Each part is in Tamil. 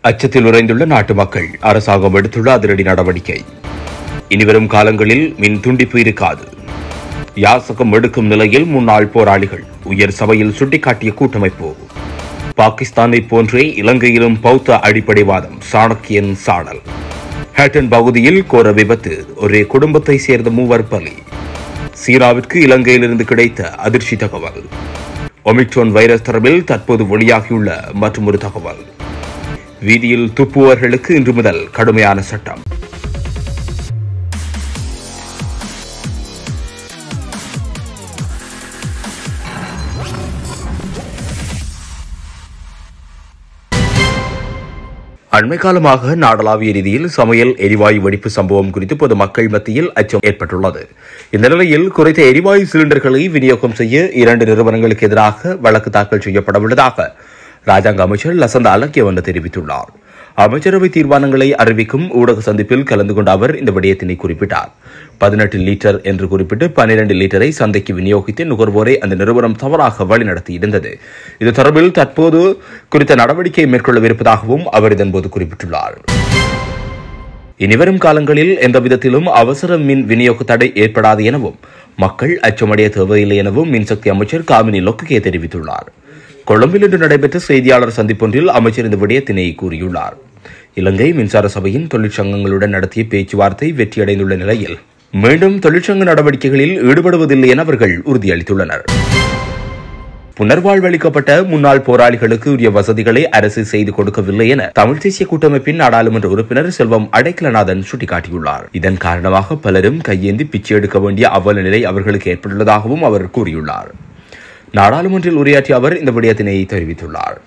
அச்சத்தில் உறைந்துள்ள நாட்டு மக்கள் அரசாங்கம் எடுத்துள்ள அதிரடி நடவடிக்கை. இனிவரும் காலங்களில் மின் துண்டிப்பு இருக்காது. யாசகம் எடுக்கும் நிலையில் முன்னாள் போராளிகள் உயர் சபையில் சுட்டிக்காட்டிய கூட்டமைப்பு. பாகிஸ்தானை போன்றே இலங்கையிலும் பௌத்த அடிப்படைவாதம் சாணக்கியன் சாணல். ஹேட்டன் பகுதியில் கோர விபத்து ஒரே குடும்பத்தை சேர்ந்த மூவர் பலி. சீனாவிற்கு இலங்கையிலிருந்து கிடைத்த அதிர்ச்சி தகவல். ஒமிக்ரோன் வைரஸ் தொடர்பில் தற்போது வெளியாகியுள்ள மற்றொரு தகவல். வீதியில் துப்புவர்களுக்கு இன்று முதல் கடுமையான சட்டம். அண்மை காலமாக நாடளாவிய ரீதியில் சமையல் எரிவாயு வெடிப்பு சம்பவம் குறித்து பொதுமக்கள் மத்தியில் அச்சம் ஏற்பட்டுள்ளது. இந்த நிலையில் குறைத்த எரிவாயு சிலிண்டர்களை விநியோகம் செய்ய இரண்டு நிறுவனங்களுக்கு எதிராக வழக்கு தாக்கல் செய்யப்படவுள்ளதாக ராஜாங்க அமைச்சர் லசந்த அலக்கியவண்ண தெரிவித்துள்ளார். அமைச்சரவை தீர்மானங்களை அறிவிக்கும் ஊடக சந்திப்பில் கலந்து கொண்ட அவர் இந்த விடயத்தினை குறிப்பிட்டார். பதினெட்டு லிட்டர் என்று குறிப்பிட்டு பன்னிரண்டு லிட்டரை சந்தைக்கு விநியோகித்து நுகர்வோரை அந்த நிறுவனம் தவறாக வழிநடத்தியிருந்தது இது தொடர்பில் தற்போது குறித்த நடவடிக்கை மேற்கொள்ளவிருப்பதாகவும் அவர் இதன்போது குறிப்பிட்டுள்ளார். இனிவரும் காலங்களில் எந்த விதத்திலும் அவசர மின் விநியோக தடை ஏற்படாது எனவும் மக்கள் அச்சமடைய தேவையில்லை எனவும் மின்சக்தி அமைச்சர் காமினி லொக்ககே தெரிவித்துள்ளார். கொழும்பில் இன்று நடைபெற்ற செய்தியாளர் சந்திப்பொன்றில் அமைச்சர் இந்த விடயத்தினை கூறியுள்ளார். இலங்கை மின்சார சபையின் தொழிற்சங்கங்களுடன் நடத்திய பேச்சுவார்த்தை வெற்றியடைந்துள்ள நிலையில் மீண்டும் தொழிற்சங்க நடவடிக்கைகளில் ஈடுபடுவதில்லை என அவர்கள் உறுதியளித்துள்ளனர். புனர்வாழ்வளிக்கப்பட்ட முன்னாள் போராளிகளுக்கு உரிய வசதிகளை அரசு செய்து கொடுக்கவில்லை என தமிழ் தேசிய கூட்டமைப்பின் நாடாளுமன்ற உறுப்பினர் செல்வம் அடைக்கலநாதன் சுட்டிக்காட்டியுள்ளார். இதன் காரணமாக பலரும் கையேந்தி பிச்சை எடுக்க வேண்டிய அவல நிலை அவர்களுக்கு ஏற்பட்டுள்ளதாகவும் அவர் கூறியுள்ளார். நாடாளுமன்றில் உரையாற்றிய அவர் இந்த விடயத்தினை தெரிவித்துள்ளார்.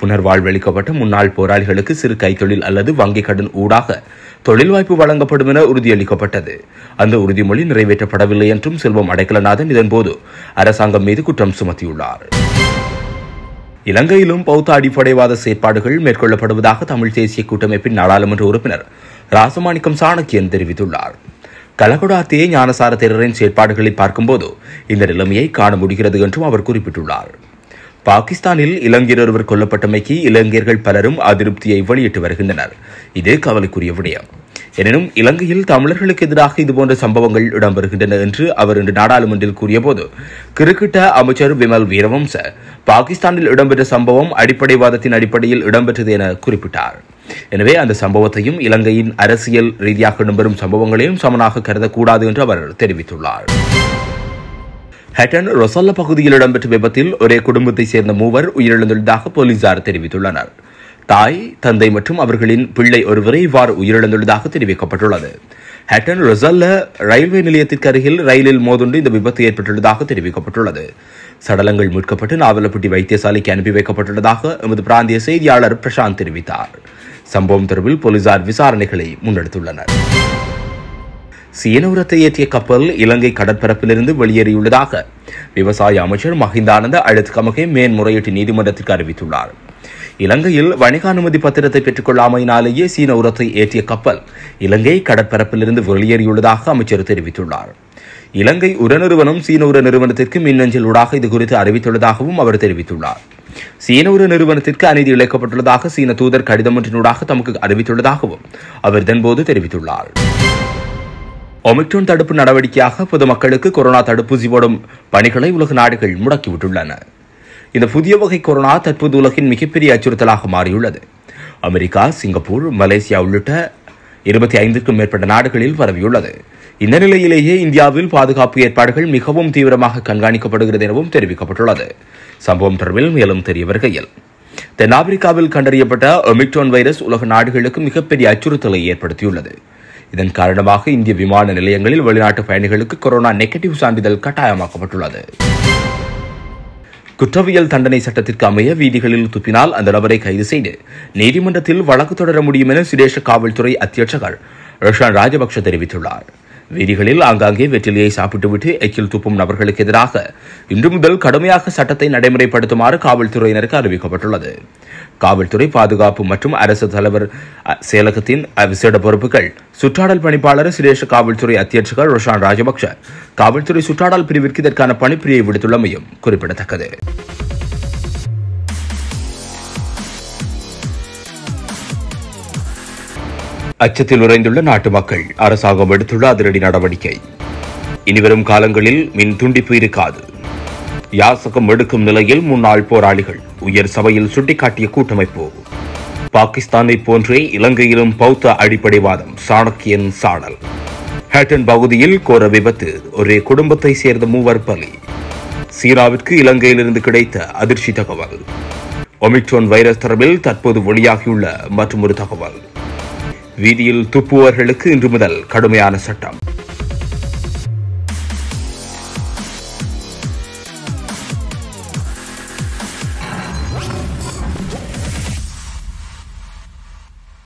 புனர்வாழ்வளிக்கப்பட்ட முன்னாள் போராளிகளுக்கு சிறு கைத்தொழில் அல்லது வங்கிக் கடன் ஊடாக தொழில் வாய்ப்பு வழங்கப்படும் என உறுதியளிக்கப்பட்டது. அந்த உறுதிமொழி நிறைவேற்றப்படவில்லை என்றும் செல்வம் அடைக்கலநாதன் இதன்போது அரசாங்கம் மீது குற்றம் சுமத்தியுள்ளார். இலங்கையிலும் பௌத்த அடிப்படைவாத செயற்பாடுகள் மேற்கொள்ளப்படுவதாக தமிழ் தேசிய கூட்டமைப்பின் நாடாளுமன்ற உறுப்பினர் ராசமாணிக்கம் சாணக்கியன் தெரிவித்துள்ளார். கலகொடாத்தே ஞானசார தேரரின் செயற்பாடுகளை பார்க்கும்போது இந்த நிலைமையை காண முடிகிறது என்றும் அவர் குறிப்பிட்டுள்ளார். பாகிஸ்தானில் இலங்கையர் ஒருவர் கொல்லப்பட்டமைக்கு இலங்கையர்கள் பலரும் அதிருப்தியை வெளியிட்டு வருகின்றனர். இது கவலைக்குரிய விடயம். எனினும் இலங்கையில் தமிழர்களுக்கு எதிராக இதுபோன்ற சம்பவங்கள் இடம்பெறுகின்றன என்று அவர் இன்று நாடாளுமன்றில் கூறியபோது கிரிக்கெட்ட அமைச்சர் விமல் வீரவம்ச பாகிஸ்தானில் இடம்பெற்ற சம்பவம் அடிப்படைவாதத்தின் அடிப்படையில் இடம்பெற்றது என குறிப்பிட்டார். எனவே அந்த சம்பவத்தையும் இலங்கையின் அரசியல் ரீதியாக இடம்பெறும் சம்பவங்களையும் சமனாக கருதக்கூடாது என்று அவர் தெரிவித்துள்ளார். ஹெட்டன் ரொசல்ல பகுதியில் இடம்பெற்ற விபத்தில் ஒரே குடும்பத்தைச் சேர்ந்த மூவர் உயிரிழந்துள்ளதாக போலீசார் தெரிவித்துள்ளனர். தாய் தந்தை மற்றும் அவர்களின் பிள்ளை ஒருவரை இவ்வாறு உயிரிழந்துள்ளதாக தெரிவிக்கப்பட்டுள்ளது. ஹட்டன் ரொசல்ல ரயில்வே நிலையத்திற்கு அருகில் ரயிலில் மோதுண்டு இந்த விபத்து ஏற்பட்டுள்ளதாக தெரிவிக்கப்பட்டுள்ளது. சடலங்கள் மீட்கப்பட்டு நாவலப்பட்டி வைத்தியசாலைக்கு அனுப்பி வைக்கப்பட்டுள்ளதாக எமது பிராந்திய செய்தியாளர் பிரசாந்த் தெரிவித்தார். சம்பவம் தொடர்பில் போலீசார் விசாரணைகளை முன்னெடுத்துள்ளனர். சீனவுரத்தை ஏற்றிய கப்பல் இலங்கை கடற்பரப்பிலிருந்து வெளியேறியுள்ளதாக விவசாய அமைச்சர் மஹிந்தானந்த அழுத்கமகே மேன்முறையீட்டு நீதிமன்றத்திற்கு அறிவித்துள்ளார். இலங்கையில் வணிக அனுமதி பத்திரத்தை பெற்றுக்கொள்ளாமையினாலேயே சீன உரத்தை ஏற்றிய கப்பல் இலங்கை கடற்பரப்பிலிருந்து வெளியேறியுள்ளதாக அமைச்சர் தெரிவித்துள்ளார். இலங்கை உர நிறுவனம் சீன உர நிறுவனத்திற்கு மின்னஞ்சல் ஊடாக இது குறித்து அறிவித்துள்ளதாகவும் அவர் தெரிவித்துள்ளார். சீன ஒரு நிறுவனத்திற்கு அநீதி இழைக்கப்பட்டுள்ளதாக சீன தூதர் கடிதம் ஒன்றினூடாக தமக்கு அறிவித்துள்ளதாகவும் அவர் இதன்போது தெரிவித்துள்ளார். ஒமிக்ரோன் தடுப்பு நடவடிக்கையாக பொதுமக்களுக்கு கொரோனா தடுப்பூசி போடும் பணிகளை உலக நாடுகள் முடக்கிவிட்டுள்ளன இந்த புதிய வகை கொரோனா தற்போது உலகின் மிகப்பெரிய அச்சுறுத்தலாக மாறியுள்ளது. அமெரிக்கா சிங்கப்பூர் மலேசியா உள்ளிட்ட இருபத்தி ஐந்துக்கும் மேற்பட்ட நாடுகளில் பரவியுள்ளது. இந்த நிலையிலேயே இந்தியாவில் பாதுகாப்பு ஏற்பாடுகள் மிகவும் தீவிரமாக கண்காணிக்கப்படுகிறது எனவும் தெரிவிக்கப்பட்டுள்ளது. சம்பவம் தொடர்பில் மேலும் தெரிய வருகையில் தென்னாப்பிரிக்காவில் கண்டறியப்பட்ட ஒமிக்ரோன் வைரஸ் உலக நாடுகளுக்கு மிகப்பெரிய அச்சுறுத்தலை ஏற்படுத்தியுள்ளது. இதன் காரணமாக இந்திய விமான நிலையங்களில் வெளிநாட்டு பயணிகளுக்கு கொரோனா நெகட்டிவ் சான்றிதழ் கட்டாயமாக்கப்பட்டுள்ளது. குற்றவியல் தண்டனை சட்டத்திற்கு அமைய வீதிகளில் துப்பினால் அந்த நபரை கைது செய்து நீதிமன்றத்தில் வழக்கு தொடர முடியும் என சுரேஷ காவல்துறை அத்தியட்சகர் ரஷான் ராஜபக்ஷ தெரிவித்துள்ளார். வீதிகளில் ஆங்காங்கே வெற்றிலையை சாப்பிட்டுவிட்டு எச்சில் துப்பும் நபர்களுக்கு எதிராக இன்று முதல் கடுமையாக சட்டத்தை நடைமுறைப்படுத்துமாறு காவல்துறையினருக்கு அறிவிக்கப்பட்டுள்ளது. காவல்துறை பாதுகாப்பு மற்றும் அரசு தலைவர் செயலகத்தின் விசேட பொறுப்புகள் சுற்றாடல் பணிப்பாளர் சிரேஷ காவல்துறை அத்தியட்சகர் ரோஷான் ராஜபக்ஷ காவல்துறை சுற்றாடல் பிரிவிற்கு இதற்கான பணிப்பிரியை விடுத்துள்ளமையும் குறிப்பிடத்தக்கது. அச்சத்தில் உறைந்துள்ள நாட்டு மக்கள் அரசாங்கம் எடுத்துள்ள அதிரடி நடவடிக்கை. இனிவரும் காலங்களில் மின் துண்டிப்பு இருக்காது. யாசகம் எடுக்கும் நிலையில் முன்னாள் போராளிகள் உயர் சபையில் சுட்டிக்காட்டிய கூட்டமைப்பு. பாகிஸ்தானை போன்றே இலங்கையிலும் பௌத்த அடிப்படைவாதம் சாணக்கியன் சாடல் ஹேட்டன் பகுதியில் கோர விபத்து ஒரே குடும்பத்தை சேர்ந்த மூவர் பலி. சீனாவிற்கு இலங்கையிலிருந்து கிடைத்த அதிர்ச்சி தகவல். ஒமிக்ரோன் வைரஸ் தொடர்பில் தற்போது வெளியாகியுள்ள மற்றொரு தகவல். வீதியில் துப்புவர்களுக்கு இன்று முதல் கடுமையான சட்டம்.